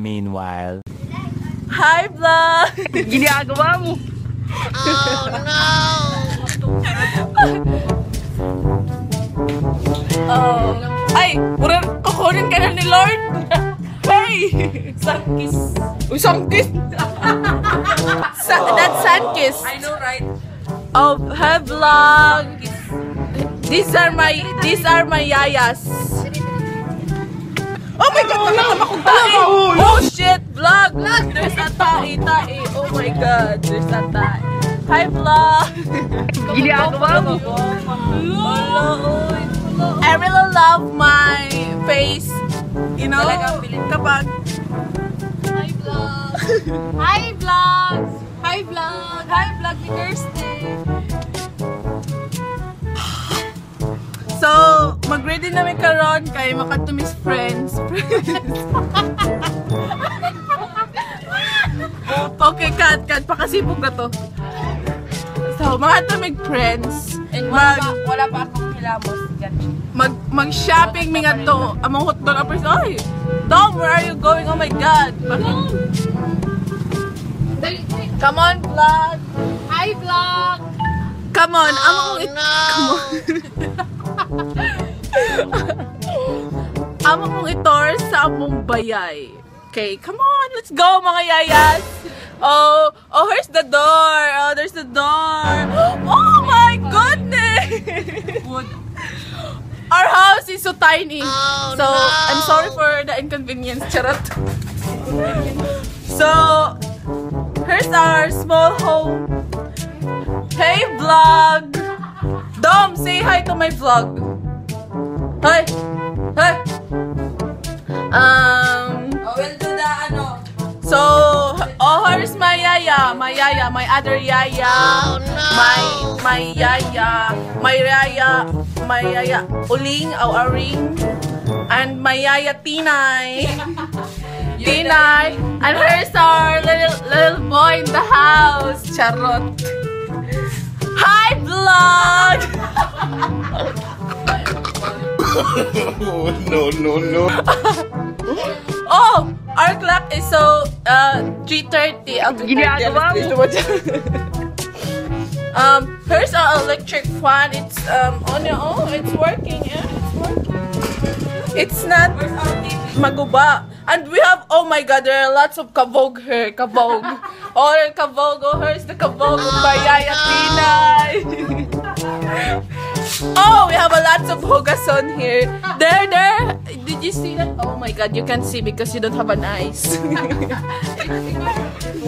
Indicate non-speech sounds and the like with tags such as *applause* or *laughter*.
Meanwhile. Hi, vlog! Ginagawa mo. Oh, no! oh. ay, pura kukunin ka na ni Lord. *laughs* Hey! Sunkis. Uy, sunkis! Sa that's Sunkis. I know, right? Oh, hi, vlog. These are my, these are my yayas. Oh my God! Wala ka tae! Oh shit! Vlog! There's a tae, tae. Oh my God! There's a tae. Hi, vlog! Ginagawa mo? Hello! I really love my face. You know? Kapag... Hi, vlog! *laughs* Hi, vlogs! Hi, vlog! Hi, vlog ni Kirsten! So, mag-ready namin karon kay makatumis friends. *laughs* okay, cut, cut. Pakasipog na to. So, mga tumig friends. And wala Mag, pa, wala pa akong hilamos dyan. mag, mag-shopping mi nga to. Among hotdog ang person. Ay, Dom, where are you going? Oh my God. Come on, vlog. Hi, vlog! Come on. among it. Come on. *laughs* among mong itor sa among bayay. Okay, come on. Let's go, mga yayas. Oh, oh, here's the door. Oh, there's the door. *gasps* Oh my goodness. Our house is so tiny. so, I'm sorry for the inconvenience. Charot. so, here's our small home. Hey, vlog! Dom, say hi to my vlog. Hi! Hi! Yaya. My yaya, my other yaya. Oh, my, my yaya. My yaya. My yaya. Uling, or Aring. And my yaya, Tinay. *laughs* Tinay. And here's our little, little boy in the house. Charot. Hi, vlog! *laughs* no, no, no. *laughs* Oh, our clock is so uh 3:30. Oh, 3:30. Ginagawa mo. Um, here's our electric fan. It's um on your own. It's working. Yeah, it's working. It's not Where's our TV? maguba. And we have oh my god, there are lots of kabog here. Kabog. *laughs* oh, there kabog. Oh, here's the kabog of Bayaya. Oh, we have a lots of hogason here. There, there. Did you see that? Oh my god, you can't see because you don't have an eyes. *laughs* *laughs*